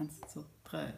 Eins, zwei, drei.